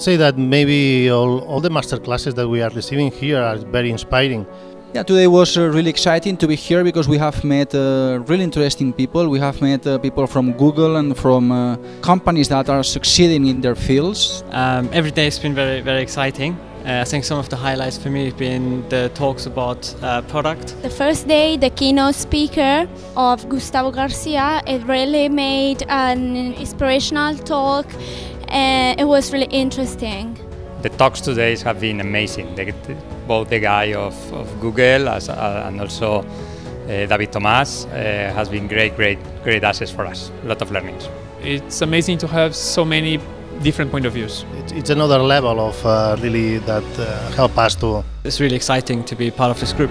could say that maybe all, all the master classes that we are receiving here are very inspiring. Yeah, today was uh, really exciting to be here because we have met uh, really interesting people. We have met uh, people from Google and from uh, companies that are succeeding in their fields. Um, every day has been very, very exciting. Uh, I think some of the highlights for me have been the talks about uh, product. The first day, the keynote speaker of Gustavo Garcia, it really made an inspirational talk and it was really interesting. The talks today have been amazing. The, both the guy of, of Google as, uh, and also uh, David Tomas uh, has been great, great, great assets for us. A lot of learnings. It's amazing to have so many different point of views. It's, it's another level of uh, really that uh, help us to. It's really exciting to be part of this group.